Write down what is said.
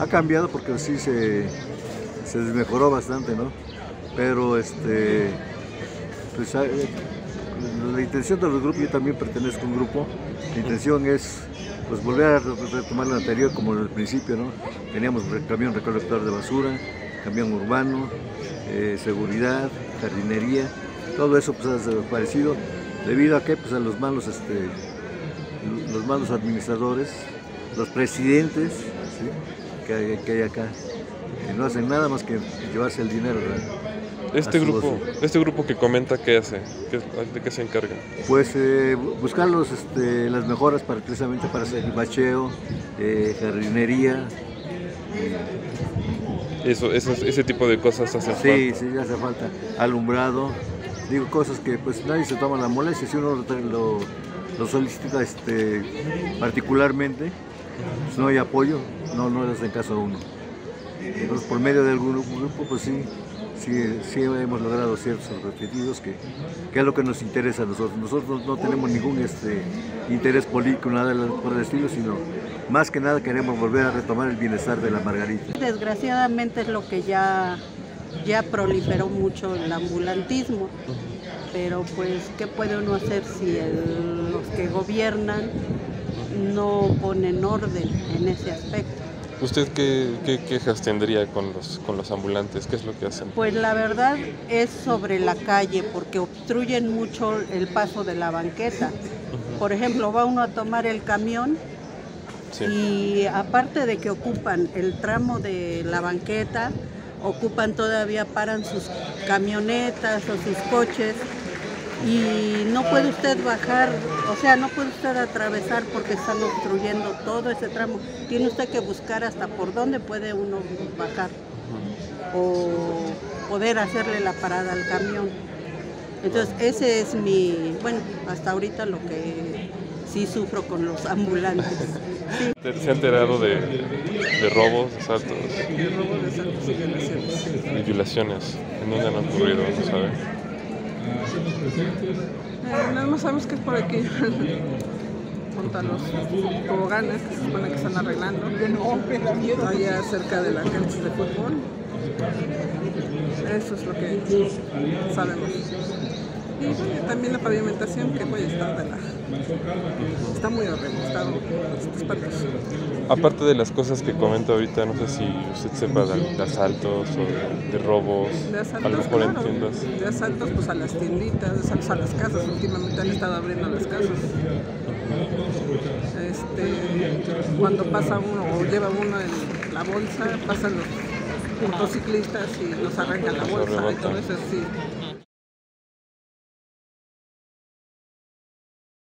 Ha cambiado porque sí se, se mejoró bastante, ¿no? Pero este, pues, la intención de los grupos, yo también pertenezco a un grupo, la intención es pues, volver a retomar la anterior como en el principio, ¿no? Teníamos camión recolector de basura, camión urbano, eh, seguridad, jardinería, todo eso pues, ha desaparecido debido a que pues, a los malos, este, los malos administradores los presidentes que, hay, acá, que no hacen nada más que llevarse el dinero. Este grupo, este grupo que comenta, ¿qué hace? ¿De qué se encarga? Pues eh, buscar los, este, las mejoras para, precisamente para hacer bacheo, eh, jardinería. Eso, ese tipo de cosas hace falta. Sí, sí, hace falta. Alumbrado, digo cosas que pues nadie se toma la molestia, si uno lo, lo solicita este, particularmente, si no hay apoyo, no, no les en caso a uno. Por medio de algún grupo, pues sí, sí, sí hemos logrado ciertos objetivos que, que, es lo que nos interesa a nosotros. Nosotros no tenemos ningún este, interés político, nada por el estilo, sino más que nada queremos volver a retomar el bienestar de la Margarita. Desgraciadamente es lo que ya, ya proliferó mucho el ambulantismo, pero pues, ¿qué puede uno hacer si los que gobiernan no ponen orden en ese aspecto. ¿Usted qué, quejas tendría con los, con los ambulantes? ¿Qué es lo que hacen? Pues la verdad es sobre la calle, porque obstruyen mucho el paso de la banqueta. Por ejemplo, va uno a tomar el camión y aparte de que ocupan el tramo de la banqueta, ocupan todavía, paran sus camionetas o sus coches y no puede usted bajar, o sea, no puede usted atravesar porque están obstruyendo todo ese tramo. Tiene usted que buscar hasta por dónde puede uno bajar o poder hacerle la parada al camión. Entonces, ese es mi, bueno, hasta ahorita lo que sí sufro con los ambulantes. ¿Se ha enterado de, robos, de asaltos? De robos, de asaltos y violaciones. Y violaciones. ¿En dónde han ocurrido? ¿No sabe? Eh, nada más sabemos que es por aquí, junto los toboganes que se supone que están arreglando, allá cerca de la cancha de fútbol. Eso es lo que sabemos. Y también la pavimentación que puede estar de la... Está muy está, espantoso. Aparte de las cosas que comento ahorita, no sé si usted sepa de, asaltos o de, robos, de asaltos, De asaltos pues a las tienditas, de asaltos a las casas, últimamente han estado abriendo las casas. Este, cuando pasa uno o lleva uno en la bolsa, pasan los motociclistas y nos arrancan la bolsa y todo eso sí